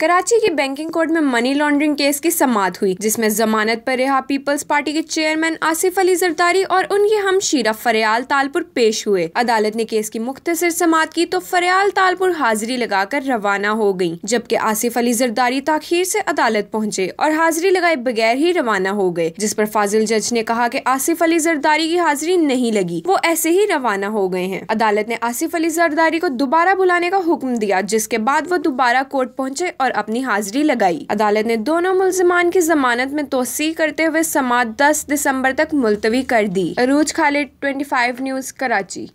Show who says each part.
Speaker 1: कराची की banking court में money laundering case की समात हुई, जिसमें जमानत पर रिहा पीपल्स पार्टी के चेयरमैन आसिफ अली जरदारी और उनकी हम शीरा फरियाल तालपुर पेश हुए। अदालत ने केस की मुख्तसर समात की तो फरियाल तालपुर हाजिरी लगाकर रवाना हो गई जबकि आसिफ अली जरदारी ताखिर से अदालत पहुँचे और हाजिरी लगाए बगैर ही रवाना हो गए, जिस पर फाजिल जज ने कहा की आसिफ अली जरदारी की हाजिरी नहीं लगी, वो ऐसे ही रवाना हो गए हैं। अदालत ने आसिफ अली जरदारी को दोबारा बुलाने का हुक्म दिया, जिसके बाद वो दोबारा कोर्ट पहुँचे और अपनी हाजिरी लगाई। अदालत ने दोनों मुलजमान की जमानत में तोसी करते हुए समात दस दिसंबर तक मुलतवी कर दी। Arooj Khalid, twenty five news, Karachi.